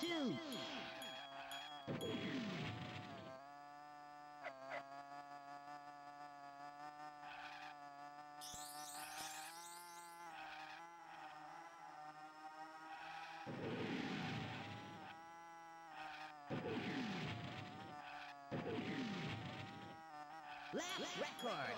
two. Lap record.